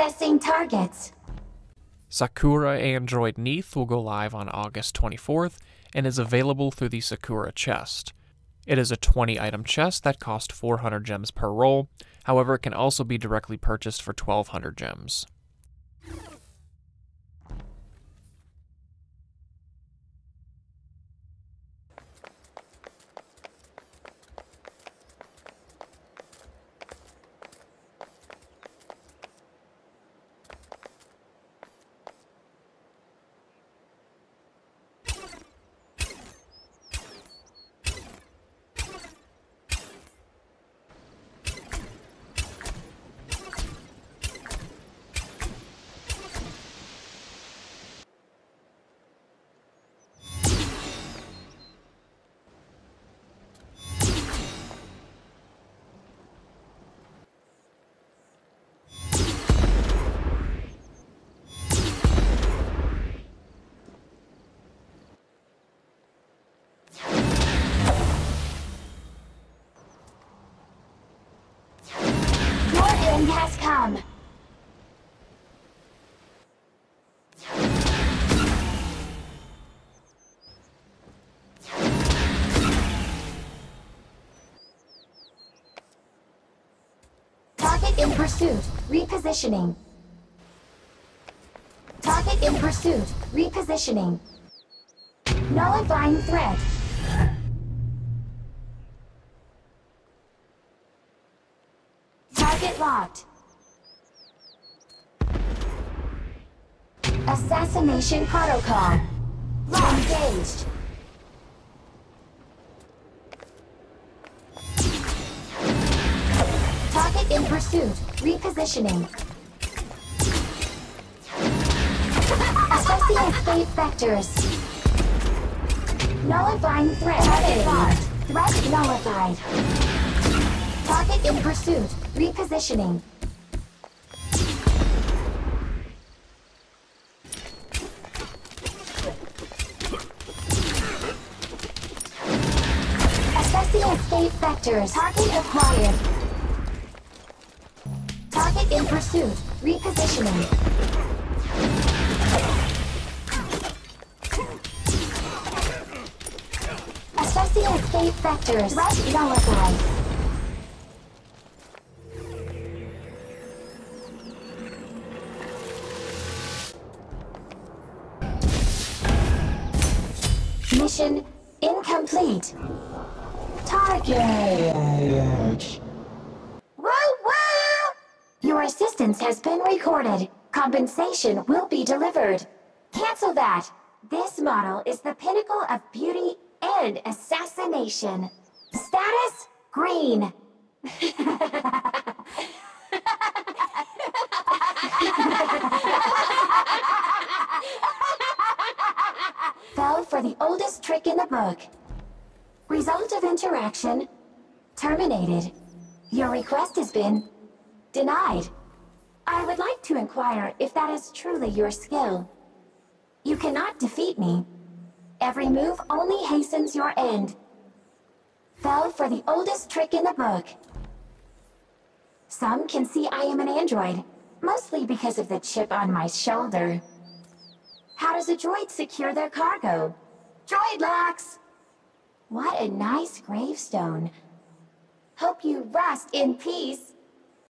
Assessing targets. Sakura Android Neith will go live on August 24th and is available through the Sakura chest. It is a 20 item chest that costs 400 gems per roll, however, it can also be directly purchased for 1200 gems. In pursuit. Repositioning. Target in pursuit. Repositioning. Nullifying threat. Target locked. Assassination protocol. Engaged. Pursuit. Repositioning. Associate escape vectors. Nullifying threat. Target locked. Threat nullified. Target in pursuit. Repositioning. Assessing escape vectors. Target acquired. Target in pursuit. Repositioning. Assessing escape vectors. Threat nullified. Mission incomplete. Target. Your assistance has been recorded. Compensation will be delivered. Cancel that. This model is the pinnacle of beauty and assassination. Status green. Fell for the oldest trick in the book. Result of interaction terminated. Your request has been denied. I would like to inquire if that is truly your skill. You cannot defeat me. Every move only hastens your end. Fell for the oldest trick in the book. Some can see I am an android, mostly because of the chip on my shoulder. How does a droid secure their cargo? Droid locks! What a nice gravestone. Hope you rest in peace.